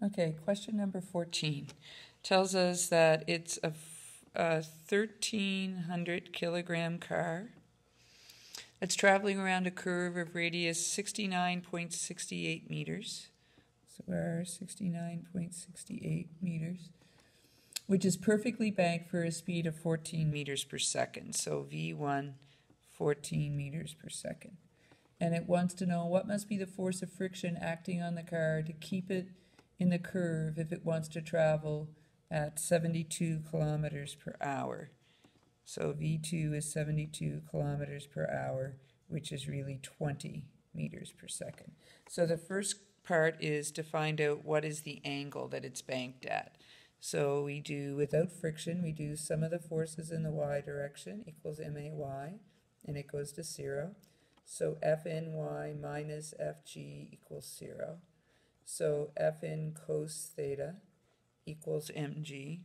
Okay, question number 14 tells us that it's a, a 1300 kilogram car that's traveling around a curve of radius 69.68 meters. So where are 69.68 meters? Which is perfectly banked for a speed of 14 meters per second. So V1, 14 meters per second. And it wants to know what must be the force of friction acting on the car to keep it in the curve if it wants to travel at 72 kilometers per hour. So V2 is 72 kilometers per hour, which is really 20 meters per second. So the first part is to find out what is the angle that it's banked at. So we do, without friction, we do sum of the forces in the y direction equals MAY, and it goes to zero. So Fny minus Fg equals zero. So Fn cos theta equals mg.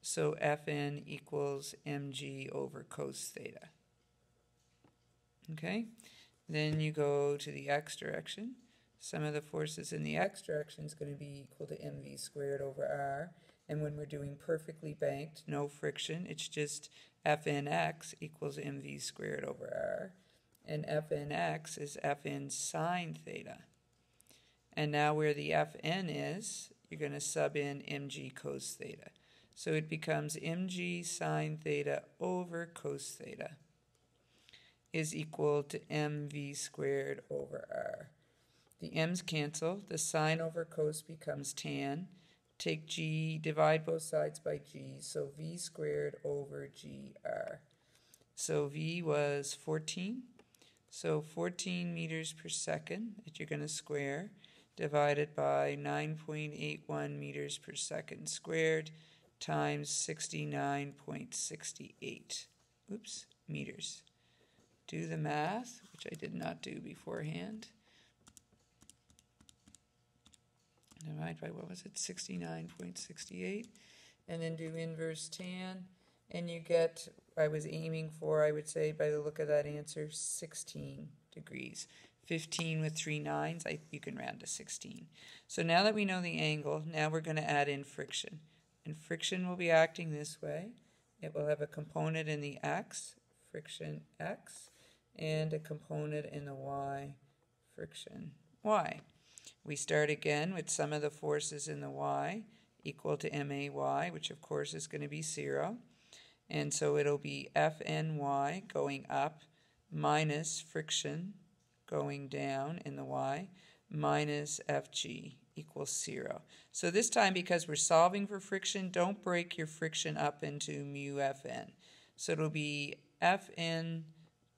So Fn equals mg over cos theta. Okay? Then you go to the x direction. Sum of the forces in the x direction is going to be equal to mv squared over r. And when we're doing perfectly banked, no friction, it's just fnx equals mv squared over r. And fnx is fn sine theta. And now where the Fn is, you're going to sub in mg cos theta. So it becomes mg sine theta over cos theta is equal to mv squared over r. The m's cancel. The sine over cos becomes tan. Take g, divide both sides by g, so v squared over gr. So v was 14. So 14 meters per second that you're going to square divided by 9.81 meters per second squared times 69.68 oops meters. Do the math which I did not do beforehand. Divide by what was it 69.68 and then do inverse tan and you get I was aiming for I would say by the look of that answer 16 degrees 15 with three nines, I, you can round to 16. So now that we know the angle, now we're going to add in friction. And friction will be acting this way. It will have a component in the x, friction x, and a component in the y, friction y. We start again with sum of the forces in the y equal to may, which of course is going to be 0. And so it'll be fny going up minus friction going down in the y minus fg equals 0. So this time, because we're solving for friction, don't break your friction up into mu fn. So it'll be fn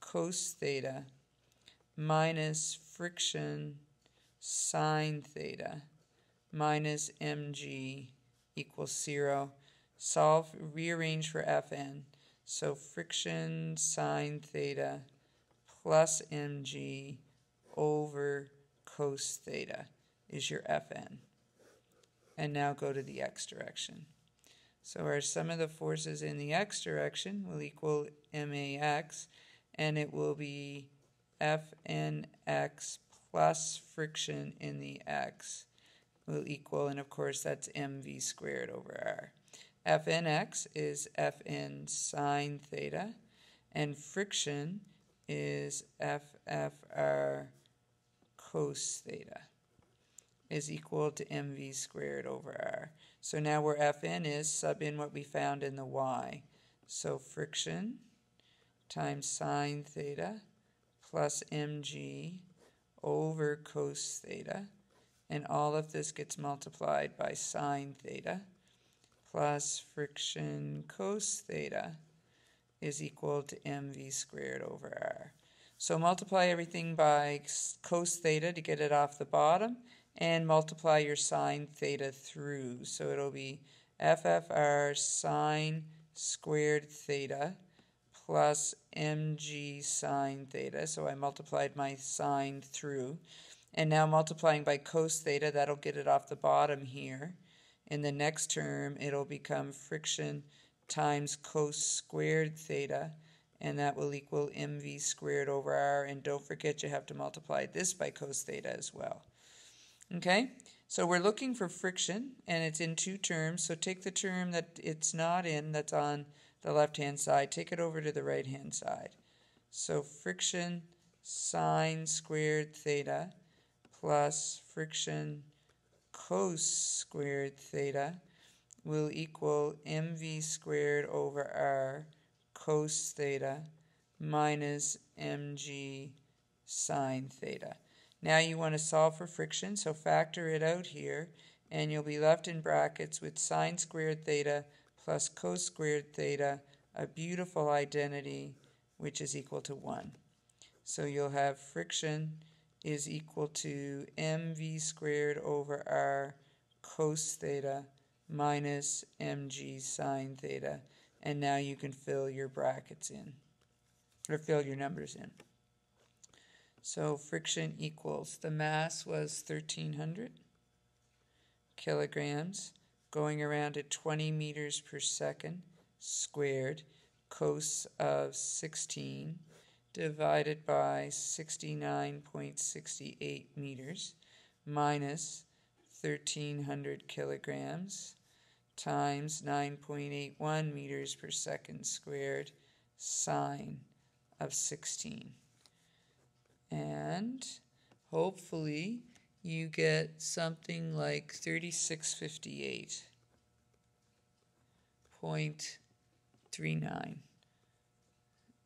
cos theta minus friction sine theta minus mg equals 0. Solve, rearrange for fn. So friction sine theta plus mg over cos theta is your Fn. And now go to the x direction. So our sum of the forces in the x direction will equal max, and it will be Fnx plus friction in the x will equal, and of course that's mv squared over r. Fnx is Fn sine theta, and friction is FFR cos theta is equal to mv squared over r. So now where Fn is, sub in what we found in the y. So friction times sine theta plus mg over cos theta. And all of this gets multiplied by sine theta plus friction cos theta is equal to mv squared over r. So multiply everything by cos theta to get it off the bottom and multiply your sine theta through. So it'll be FFR sine squared theta plus mg sine theta. So I multiplied my sine through. And now multiplying by cos theta, that'll get it off the bottom here. In the next term, it'll become friction times cos squared theta, and that will equal mv squared over r. And don't forget you have to multiply this by cos theta as well. Okay, So we're looking for friction, and it's in two terms. So take the term that it's not in, that's on the left-hand side, take it over to the right-hand side. So friction sine squared theta plus friction cos squared theta will equal mv squared over r cos theta minus mg sine theta. Now you want to solve for friction, so factor it out here, and you'll be left in brackets with sine squared theta plus cos squared theta, a beautiful identity, which is equal to 1. So you'll have friction is equal to mv squared over r cos theta minus mg sine theta. And now you can fill your brackets in, or fill your numbers in. So friction equals, the mass was 1300 kilograms, going around at 20 meters per second squared, cos of 16 divided by 69.68 meters minus 1300 kilograms times 9.81 meters per second squared sine of 16. And hopefully you get something like 3658.39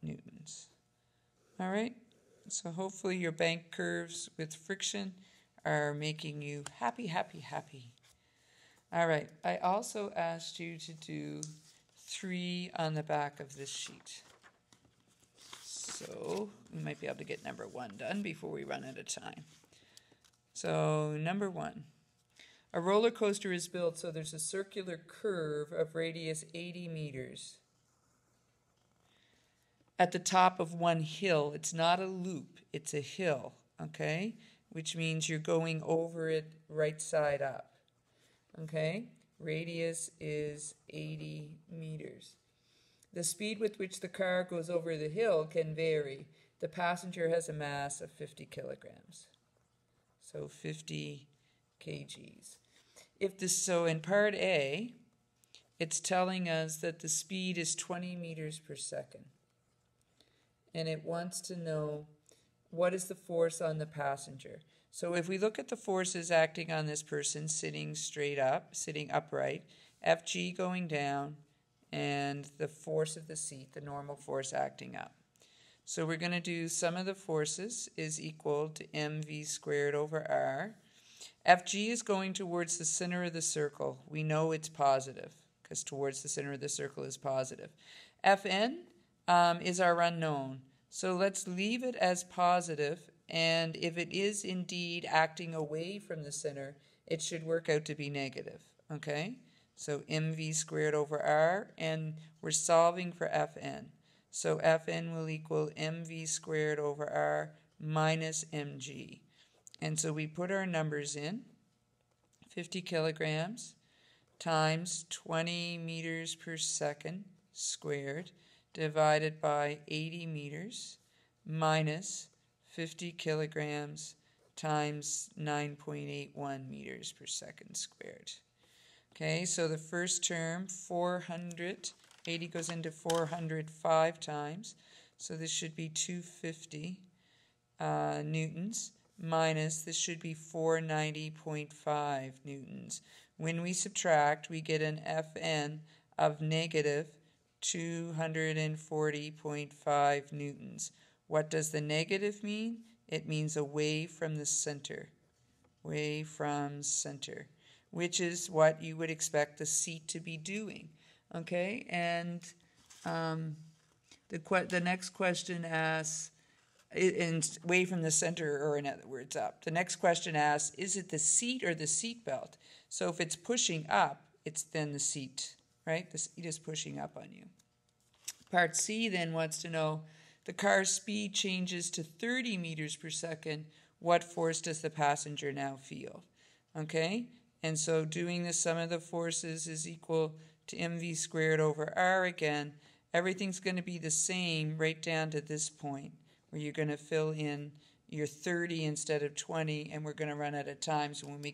newtons. All right, so hopefully your bank curves with friction are making you happy, happy, happy. All right, I also asked you to do three on the back of this sheet. So we might be able to get number one done before we run out of time. So number one, a roller coaster is built so there's a circular curve of radius 80 meters at the top of one hill. It's not a loop, it's a hill, okay? Which means you're going over it right side up, okay? Radius is 80 meters. The speed with which the car goes over the hill can vary. The passenger has a mass of 50 kilograms. So 50 kgs. If this, so in part A, it's telling us that the speed is 20 meters per second and it wants to know what is the force on the passenger. So if we look at the forces acting on this person sitting straight up, sitting upright, Fg going down, and the force of the seat, the normal force acting up. So we're going to do sum of the forces is equal to mv squared over r. Fg is going towards the center of the circle. We know it's positive because towards the center of the circle is positive. Fn um, is our unknown. So let's leave it as positive, and if it is indeed acting away from the center, it should work out to be negative, okay? So mv squared over r, and we're solving for fn. So fn will equal mv squared over r minus mg. And so we put our numbers in, 50 kilograms times 20 meters per second squared divided by 80 meters minus 50 kilograms times 9.81 meters per second squared. Okay, so the first term, 400, 80 goes into 405 times, so this should be 250 uh, newtons minus, this should be 490.5 newtons. When we subtract, we get an Fn of negative 240.5 newtons. What does the negative mean? It means away from the center. Away from center, which is what you would expect the seat to be doing. Okay, and um, the que- the next question asks, in away from the center, or in other words, up. The next question asks, is it the seat or the seat belt? So if it's pushing up, it's then the seat right? The seat is pushing up on you. Part C then wants to know the car's speed changes to 30 meters per second. What force does the passenger now feel? Okay? And so doing the sum of the forces is equal to mv squared over r again. Everything's going to be the same right down to this point where you're going to fill in your 30 instead of 20 and we're going to run out of time. So when we